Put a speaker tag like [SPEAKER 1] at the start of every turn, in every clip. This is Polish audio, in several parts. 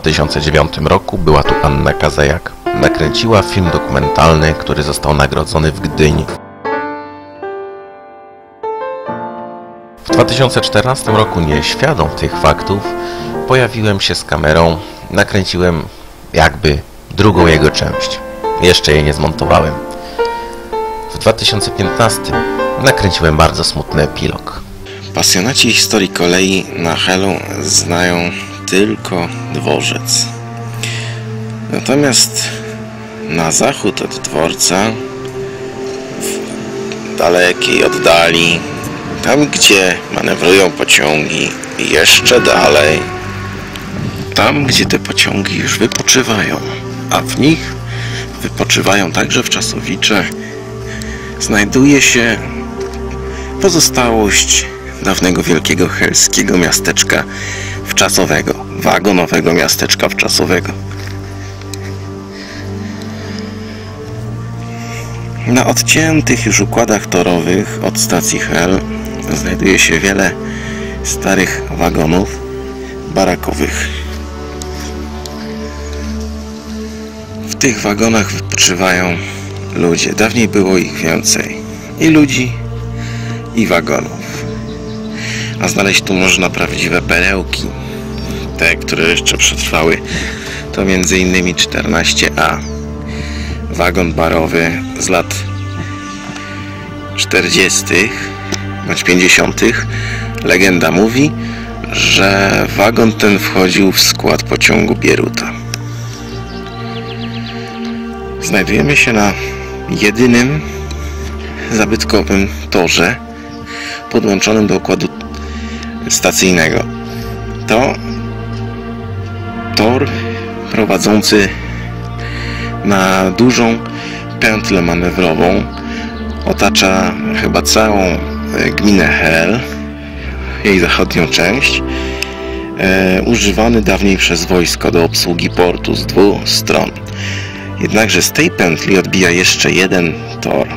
[SPEAKER 1] 2009 roku była tu Anna Kazajak. Nakręciła film dokumentalny, który został nagrodzony w Gdyni. W 2014 roku, nieświadom tych faktów, pojawiłem się z kamerą, nakręciłem jakby drugą jego część. Jeszcze jej nie zmontowałem. W 2015 nakręciłem bardzo smutny epilog.
[SPEAKER 2] Pasjonaci historii kolei na Helu znają tylko dworzec. Natomiast na zachód od dworca, w dalekiej oddali, tam gdzie manewrują pociągi jeszcze dalej, tam gdzie te pociągi już wypoczywają, a w nich wypoczywają także wczasowicze, znajduje się pozostałość dawnego wielkiego helskiego miasteczka wczasowego, wagonowego miasteczka wczasowego. Na odciętych już układach torowych od stacji Hel znajduje się wiele starych wagonów barakowych. W tych wagonach wypoczywają ludzie. Dawniej było ich więcej. I ludzi, i wagonów. A znaleźć tu można prawdziwe perełki. Te, które jeszcze przetrwały. To m.in. 14A. Wagon barowy z lat 40. bądź 50. Legenda mówi, że wagon ten wchodził w skład pociągu Bieruta. Znajdujemy się na jedynym zabytkowym torze podłączonym do układu stacyjnego. To tor prowadzący na dużą pętlę manewrową otacza chyba całą e, gminę Hel, jej zachodnią część, e, używany dawniej przez wojsko do obsługi portu z dwóch stron. Jednakże z tej pętli odbija jeszcze jeden tor,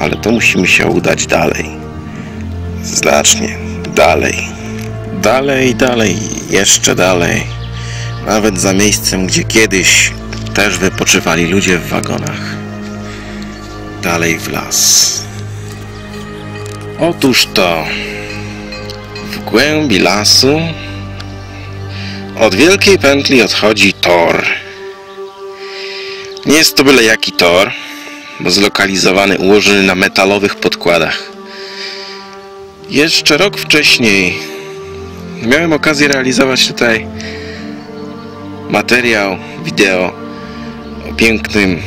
[SPEAKER 2] ale to musimy się udać dalej. Znacznie dalej. Dalej, dalej, jeszcze dalej. Nawet za miejscem, gdzie kiedyś też wypoczywali ludzie w wagonach. Dalej w las. Otóż to w głębi lasu od wielkiej pętli odchodzi tor. Nie jest to byle jaki tor, bo zlokalizowany, ułożony na metalowych podkładach. Jeszcze rok wcześniej miałem okazję realizować tutaj materiał, wideo o pięknym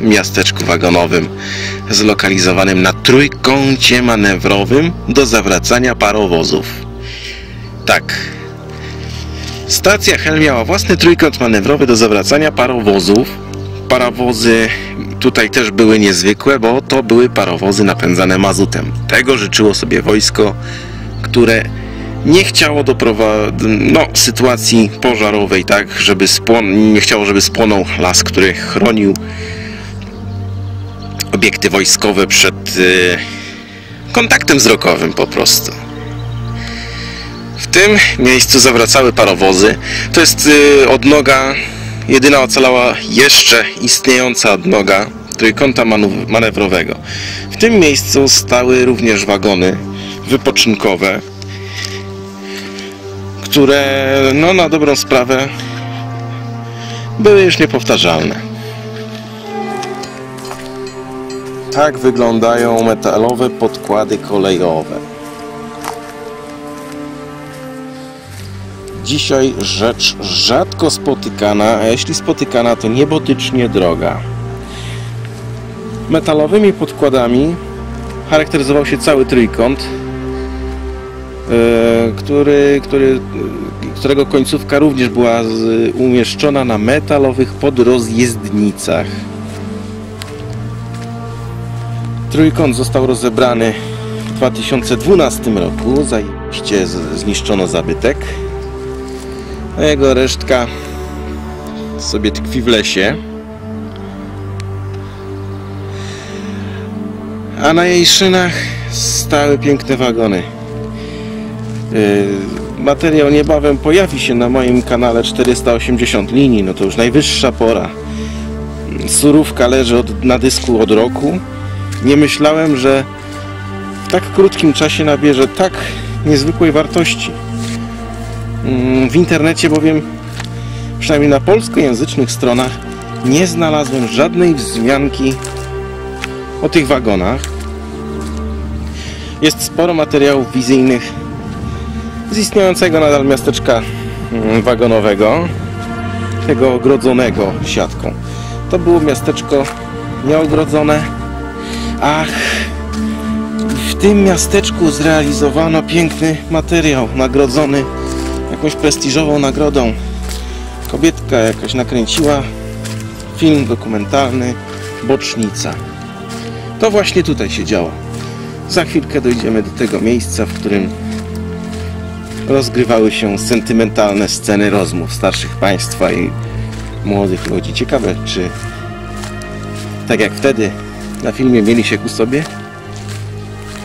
[SPEAKER 2] miasteczku wagonowym zlokalizowanym na trójkącie manewrowym do zawracania parowozów. Tak. Stacja Hel miała własny trójkąt manewrowy do zawracania parowozów. Parowozy tutaj też były niezwykłe, bo to były parowozy napędzane mazutem. Tego życzyło sobie wojsko, które nie chciało doprowadzić no, sytuacji pożarowej, tak, żeby spłon nie chciało, żeby spłonął las, który chronił obiekty wojskowe przed y, kontaktem wzrokowym po prostu. W tym miejscu zawracały parowozy. To jest y, odnoga, jedyna ocalała jeszcze istniejąca odnoga trójkąta manewrowego. W tym miejscu stały również wagony wypoczynkowe, które no, na dobrą sprawę były już niepowtarzalne. Tak wyglądają metalowe podkłady kolejowe. Dzisiaj rzecz rzadko spotykana, a jeśli spotykana to niebotycznie droga. Metalowymi podkładami charakteryzował się cały trójkąt, który, który, którego końcówka również była umieszczona na metalowych podrozjezdnicach. Trójkąt został rozebrany w 2012 roku. Zajebiście zniszczono zabytek. A jego resztka sobie tkwi w lesie. A na jej szynach stały piękne wagony. Yy, materiał niebawem pojawi się na moim kanale 480 linii, no to już najwyższa pora. Surówka leży od, na dysku od roku. Nie myślałem, że w tak krótkim czasie nabierze tak niezwykłej wartości. Mm, W internecie bowiem, przynajmniej na polskojęzycznych stronach, nie znalazłem żadnej wzmianki o tych wagonach. Jest sporo materiałów wizyjnych z istniejącego nadal miasteczka mm, wagonowego, tego ogrodzonego siatką. To było miasteczko nieogrodzone. Ach, w tym miasteczku zrealizowano piękny materiał, nagrodzony jakąś prestiżową nagrodą. Kobietka jakaś nakręciła film dokumentalny Bocznica. To właśnie tutaj się działo. Za chwilkę dojdziemy do tego miejsca, w którym rozgrywały się sentymentalne sceny rozmów starszych państwa i młodych ludzi. Ciekawe, czy tak jak wtedy na filmie mieli się ku sobie?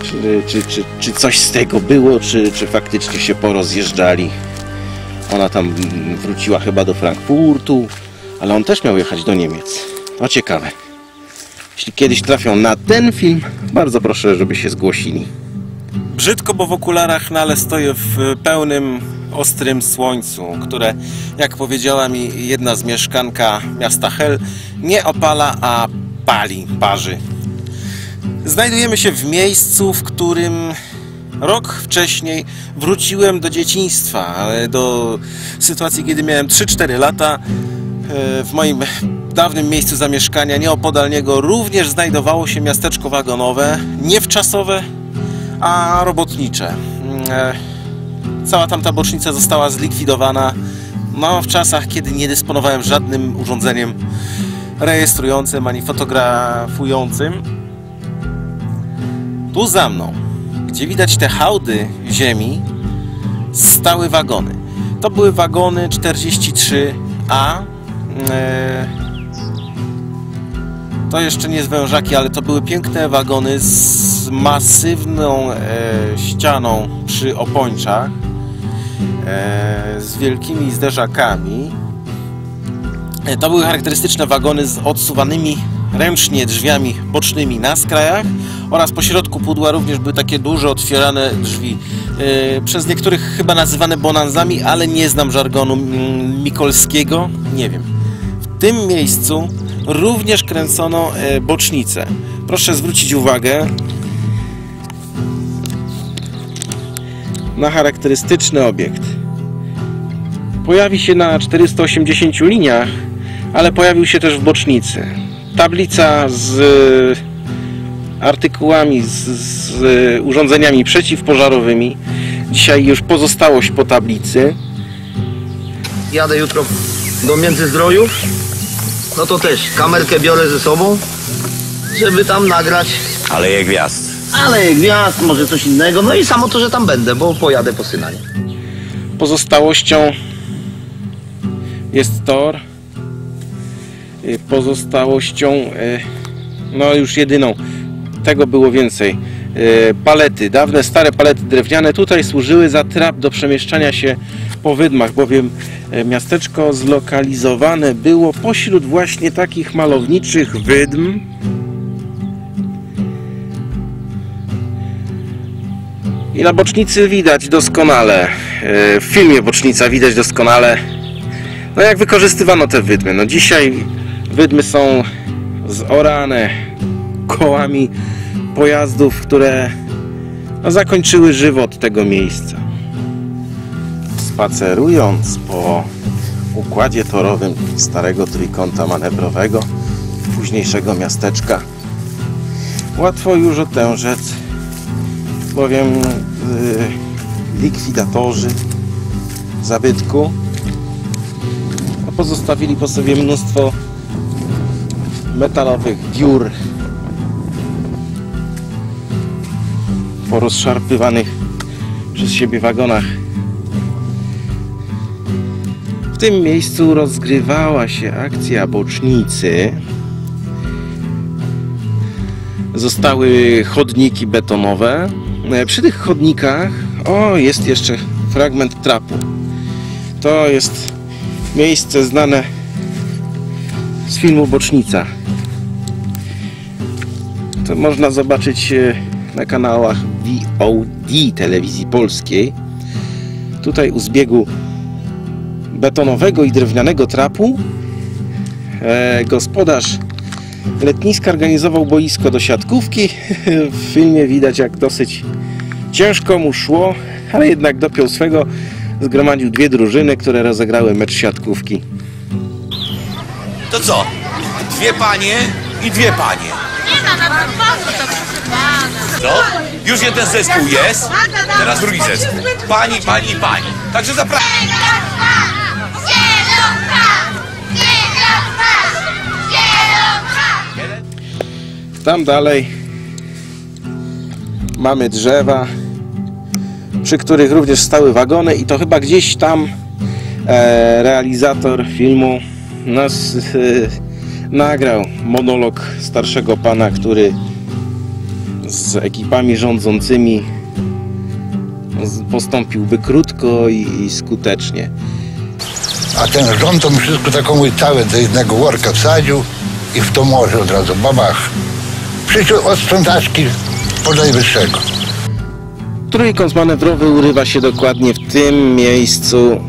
[SPEAKER 2] Czy, czy, czy, czy coś z tego było, czy, czy faktycznie się porozjeżdżali? Ona tam wróciła chyba do Frankfurtu, ale on też miał jechać do Niemiec. O ciekawe. Jeśli kiedyś trafią na ten film, bardzo proszę, żeby się zgłosili. Brzydko, bo w okularach, no ale stoję w pełnym, ostrym słońcu, które, jak powiedziała mi jedna z mieszkanka miasta Hel, nie opala, a pali, parzy. Znajdujemy się w miejscu, w którym rok wcześniej wróciłem do dzieciństwa, do sytuacji, kiedy miałem 3-4 lata. E, W moim dawnym miejscu zamieszkania, nieopodal niego, również znajdowało się miasteczko wagonowe, nie wczasowe, a robotnicze. E, Cała tamta bocznica została zlikwidowana no, w czasach, kiedy nie dysponowałem żadnym urządzeniem rejestrującym ani fotografującym. Tu za mną, gdzie widać te hałdy ziemi, stały wagony. To były wagony 43A. E, To jeszcze nie zwężaki, ale to były piękne wagony z masywną e, ścianą przy opończach, e, z wielkimi zderzakami. E, To były charakterystyczne wagony z odsuwanymi ręcznie drzwiami bocznymi na skrajach oraz po środku pudła również były takie duże otwierane drzwi. E, Przez niektórych chyba nazywane bonanzami, ale nie znam żargonu mm, mikolskiego, nie wiem. W tym miejscu również kręcono e, bocznicę. Proszę zwrócić uwagę na charakterystyczny obiekt. Pojawi się na 480 liniach, ale pojawił się też w bocznicy. Tablica z e, artykułami, z, z e, urządzeniami przeciwpożarowymi. Dzisiaj już pozostałość po tablicy.
[SPEAKER 3] Jadę jutro do Międzyzdrojów, no to też kamerkę biorę ze sobą, żeby tam nagrać
[SPEAKER 4] Aleje Gwiazd.
[SPEAKER 3] ale gwiazd, może coś innego, no i samo to, że tam będę, bo pojadę po syna, nie?
[SPEAKER 2] Pozostałością jest tor. Y, Pozostałością, y, no już jedyną, tego było więcej. Y, Palety, dawne stare palety drewniane tutaj służyły za trap do przemieszczania się po wydmach, bowiem y, miasteczko zlokalizowane było pośród właśnie takich malowniczych wydm. I na bocznicy widać doskonale, e, w filmie Bocznica widać doskonale, no jak wykorzystywano te wydmy. No dzisiaj wydmy są zorane kołami pojazdów, które no, zakończyły żywot tego miejsca. Spacerując po układzie torowym starego trójkąta manewrowego, późniejszego miasteczka, łatwo już otężec bowiem y, likwidatorzy zabytku pozostawili po sobie mnóstwo metalowych dziur po rozszarpywanych przez siebie wagonach. Tym miejscu rozgrywała się akcja bocznicy. Zostały chodniki betonowe. E, Przy tych chodnikach, o, jest jeszcze fragment trapu. To jest miejsce znane z filmu Bocznica. To można zobaczyć e, na kanałach VOD telewizji polskiej. Tutaj u zbiegu betonowego i drewnianego trapu e, gospodarz letniska organizował boisko do siatkówki. W filmie widać jak dosyć ciężko mu szło, ale jednak dopiął swego. Zgromadził dwie drużyny, które rozegrały mecz siatkówki.
[SPEAKER 4] To co? Dwie panie i dwie panie.
[SPEAKER 5] Nie ma na propozyt, to proszę pana.
[SPEAKER 4] Co? Już jeden zespół jest, teraz drugi zespół. Pani, pani, pani. Także zapraszam.
[SPEAKER 2] Tam dalej mamy drzewa, przy których również stały wagony i to chyba gdzieś tam e, realizator filmu nas e, nagrał monolog starszego pana, który z ekipami rządzącymi postąpiłby krótko i, i skutecznie.
[SPEAKER 6] A ten rząd to mi wszystko taką całe do jednego worka wsadził i w to morze od razu, babach. Przyszły od sprzątaczki po najwyższego.
[SPEAKER 2] Trójkąt manewrowy urywa się dokładnie w tym miejscu.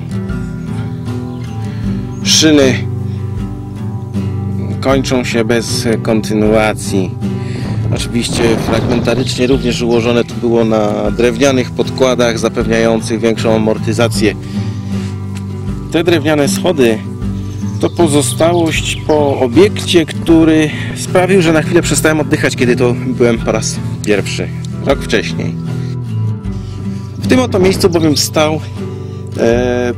[SPEAKER 2] Szyny kończą się bez kontynuacji. Oczywiście fragmentarycznie również ułożone to było na drewnianych podkładach zapewniających większą amortyzację. Te drewniane schody to pozostałość po obiekcie, który sprawił, że na chwilę przestałem oddychać, kiedy to byłem po raz pierwszy, rok wcześniej. W tym oto miejscu bowiem stał e,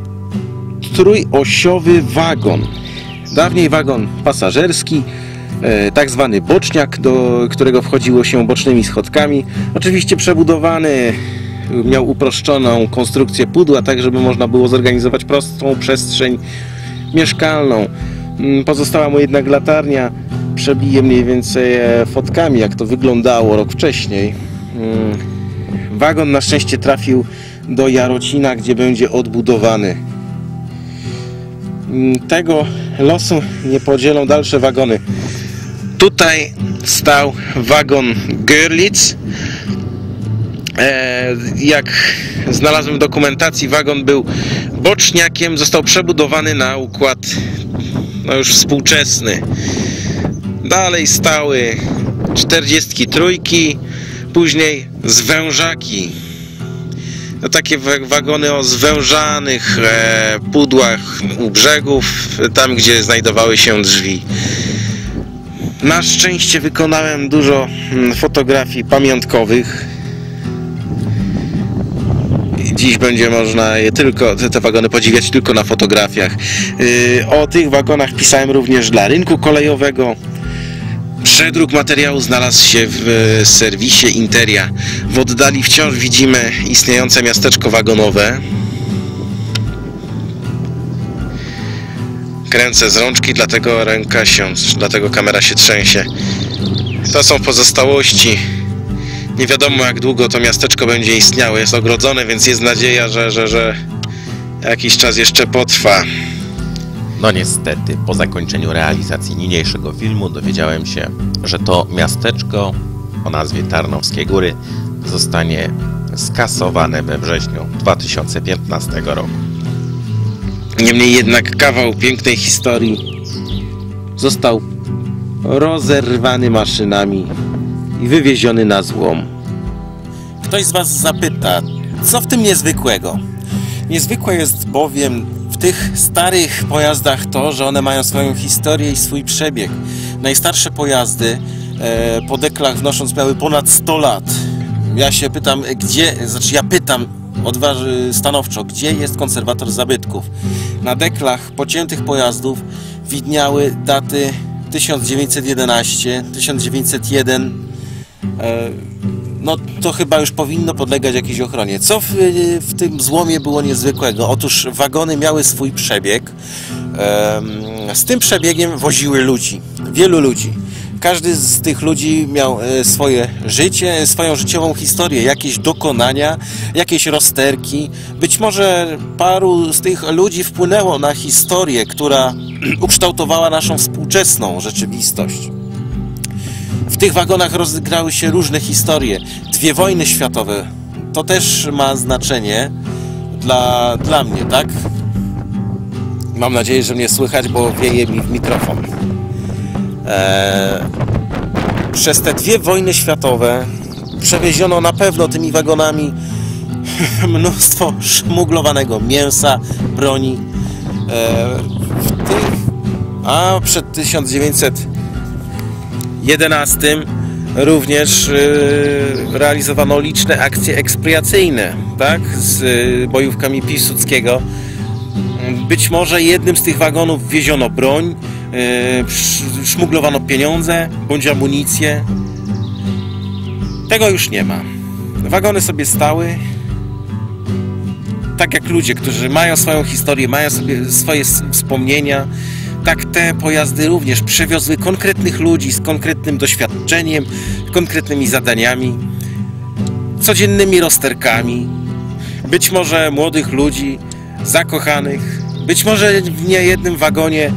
[SPEAKER 2] trójosiowy wagon. Dawniej wagon pasażerski, e, tak zwany boczniak, do którego wchodziło się bocznymi schodkami. Oczywiście przebudowany, miał uproszczoną konstrukcję pudła, tak żeby można było zorganizować prostą przestrzeń mieszkalną. Mm, Pozostała mu jednak latarnia. Przebiję mniej więcej e, fotkami, jak to wyglądało rok wcześniej. Mm, Wagon na szczęście trafił do Jarocina, gdzie będzie odbudowany. Mm, Tego losu nie podzielą dalsze wagony. Tutaj stał wagon Görlitz. E, jak znalazłem dokumentacji, wagon był boczniakiem, został przebudowany na układ no już współczesny. Dalej stały 43, później zwężaki. No takie wa- wagony o zwężanych e, pudłach u brzegów, tam gdzie znajdowały się drzwi. Na szczęście wykonałem dużo mm, fotografii pamiątkowych. Dziś będzie można je tylko, te, wagony podziwiać tylko na fotografiach. Yy, o tych wagonach pisałem również dla rynku kolejowego. Przedruk materiału znalazł się w serwisie Interia. W oddali wciąż widzimy istniejące miasteczko wagonowe. Kręcę z rączki, dlatego ręka się, dlatego kamera się trzęsie. To są pozostałości. Nie wiadomo jak długo to miasteczko będzie istniało. Jest ogrodzone, więc jest nadzieja, że, że, że jakiś czas jeszcze potrwa.
[SPEAKER 1] No niestety, po zakończeniu realizacji niniejszego filmu dowiedziałem się, że to miasteczko o nazwie Tarnowskie Góry zostanie skasowane we wrześniu 2015 roku.
[SPEAKER 2] Niemniej jednak kawał pięknej historii został rozerwany maszynami i wywieziony na złom.
[SPEAKER 7] Ktoś z Was zapyta, co w tym niezwykłego? Niezwykłe jest bowiem w tych starych pojazdach to, że one mają swoją historię i swój przebieg. Najstarsze pojazdy e, po deklach wnosząc miały ponad 100 lat. Ja się pytam, gdzie, znaczy ja pytam odważy stanowczo, gdzie jest konserwator zabytków? Na deklach pociętych pojazdów widniały daty 1911, 1901, e, no to chyba już powinno podlegać jakiejś ochronie. Co w, w tym złomie było niezwykłego? Otóż wagony miały swój przebieg. Z tym przebiegiem woziły ludzi, wielu ludzi.
[SPEAKER 2] Każdy z tych ludzi miał e, swoje życie, swoją życiową historię, jakieś dokonania, jakieś rozterki. Być może paru z tych ludzi wpłynęło na historię, która ukształtowała naszą współczesną rzeczywistość. W tych wagonach rozegrały się różne historie. Dwie wojny światowe. To też ma znaczenie dla, dla mnie, tak? Mam nadzieję, że mnie słychać, bo wieje mi w mikrofon. Eee, przez te dwie wojny światowe przewieziono na pewno tymi wagonami mnóstwo szmuglowanego mięsa, broni. Eee, w tych, a przed 1911 również e, realizowano liczne akcje ekspriacyjne, tak, z e, bojówkami Piłsudskiego. Być może jednym z tych wagonów wieziono broń, sz- szmuglowano pieniądze bądź amunicję. Tego już nie ma. Wagony sobie stały. Tak jak ludzie, którzy mają swoją historię, mają sobie swoje wspomnienia, tak te pojazdy również przewiozły konkretnych ludzi z konkretnym doświadczeniem, konkretnymi zadaniami, codziennymi rozterkami, być może młodych ludzi, zakochanych, być może w niejednym wagonie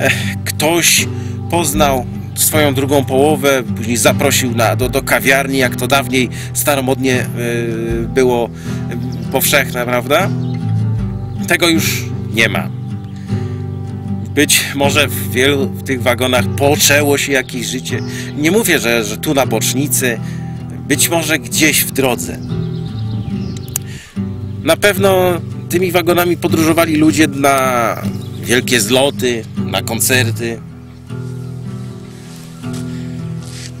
[SPEAKER 2] eh, ktoś poznał swoją drugą połowę, później zaprosił na, do, do kawiarni, jak to dawniej staromodnie y, było powszechne, prawda? Tego już nie ma. Być może w wielu w tych wagonach poczęło się jakieś życie. Nie mówię, że, że tu na bocznicy, być może gdzieś w drodze. Na pewno tymi wagonami podróżowali ludzie na wielkie zloty, na koncerty.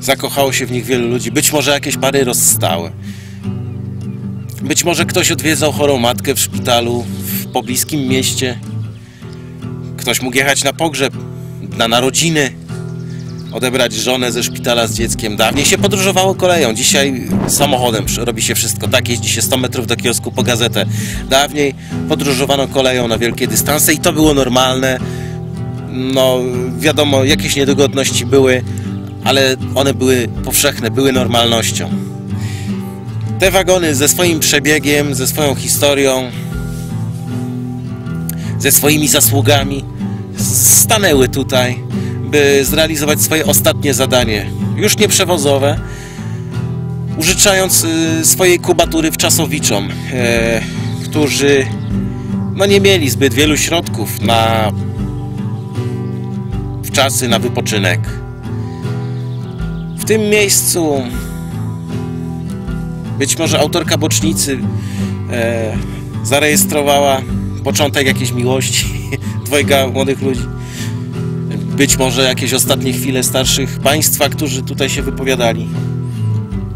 [SPEAKER 2] Zakochało się w nich wielu ludzi. Być może jakieś pary rozstały. Być może ktoś odwiedzał chorą matkę w szpitalu w pobliskim mieście. Ktoś mógł jechać na pogrzeb, na narodziny, odebrać żonę ze szpitala z dzieckiem. Dawniej się podróżowało koleją, dzisiaj samochodem robi się wszystko. Tak, jeździ się 100 metrów do kiosku po gazetę. Dawniej podróżowano koleją na wielkie dystanse i to było normalne. No, wiadomo, jakieś niedogodności były, ale one były powszechne, były normalnością. Te wagony ze swoim przebiegiem, ze swoją historią, ze swoimi zasługami stanęły tutaj, by zrealizować swoje ostatnie zadanie, już nie przewozowe, użyczając y, swojej kubatury wczasowiczom, e, którzy no, nie mieli zbyt wielu środków na w czasy na wypoczynek. W tym miejscu być może autorka bocznicy e, zarejestrowała początek jakiejś miłości dwojga młodych ludzi. Być może jakieś ostatnie chwile starszych państwa, którzy tutaj się wypowiadali.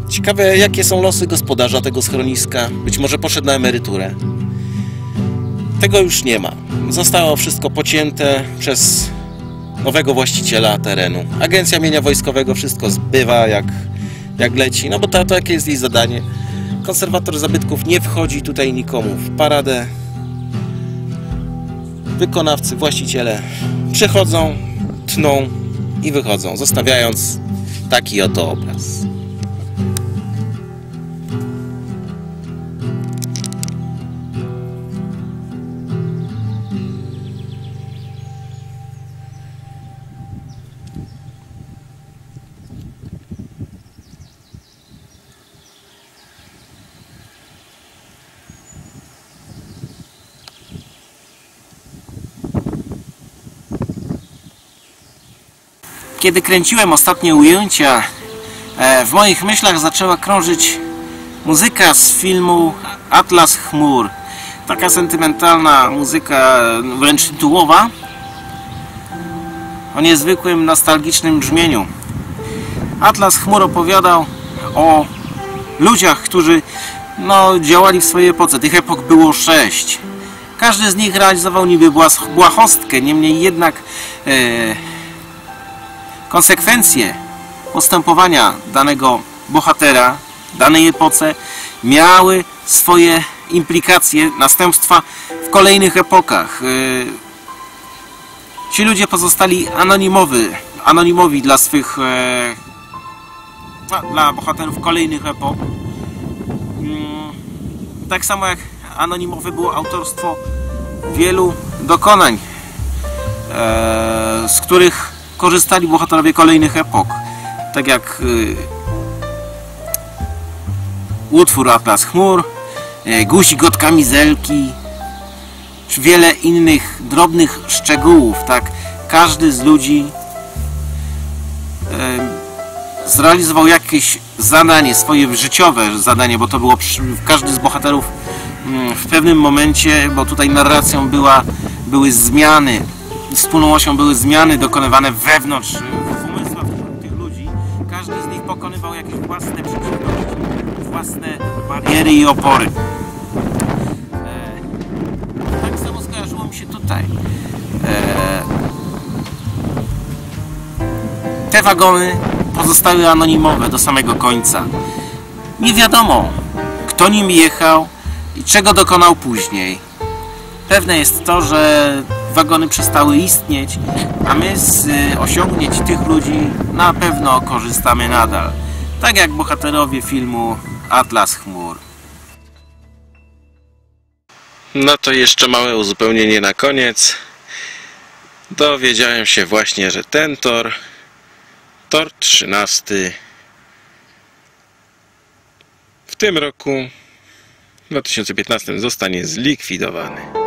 [SPEAKER 2] Ciekawe, jakie są losy gospodarza tego schroniska. Być może poszedł na emeryturę. Tego już nie ma. Zostało wszystko pocięte przez nowego właściciela terenu. Agencja Mienia Wojskowego wszystko zbywa jak, jak leci, no bo to, to jakie jest jej zadanie. Konserwator zabytków nie wchodzi tutaj nikomu w paradę. Wykonawcy, właściciele przychodzą, tną i wychodzą, zostawiając taki oto obraz. Kiedy kręciłem ostatnie ujęcia, e, w moich myślach zaczęła krążyć muzyka z filmu Atlas Chmur. Taka sentymentalna muzyka, wręcz tytułowa, o niezwykłym, nostalgicznym brzmieniu. Atlas Chmur opowiadał o ludziach, którzy no, działali w swojej epoce. Tych epok było sześć. Każdy z nich realizował niby błahostkę, niemniej jednak e, konsekwencje postępowania danego bohatera, danej epoce miały swoje implikacje, następstwa w kolejnych epokach. Yy, Ci ludzie pozostali anonimowy, anonimowi dla swych no, dla bohaterów kolejnych epok. Mm, Tak samo jak anonimowe było autorstwo wielu dokonań, e, z których korzystali bohaterowie kolejnych epok. Tak jak y, utwór Atlas Chmur, e, guzik od kamizelki, czy wiele innych drobnych szczegółów, tak? Każdy z ludzi em, zrealizował jakieś zadanie, swoje życiowe zadanie, bo to było przy, każdy z bohaterów mm, w pewnym momencie, bo tutaj narracją była, były zmiany, wspólną osią były zmiany dokonywane wewnątrz, y, w umysłach tych ludzi. Każdy z nich pokonywał jakieś własne przeciwności, własne bariery i opory. E, tak samo skojarzyło mi się tutaj. E, te wagony pozostały anonimowe do samego końca. Nie wiadomo, kto nim jechał i czego dokonał później. Pewne jest to, że wagony przestały istnieć, a my z y, osiągnięć tych ludzi na pewno korzystamy nadal. Tak jak bohaterowie filmu Atlas Chmur.
[SPEAKER 8] No to jeszcze małe uzupełnienie na koniec. Dowiedziałem się właśnie, że ten tor, tor 13, w tym roku, w 2015 zostanie zlikwidowany.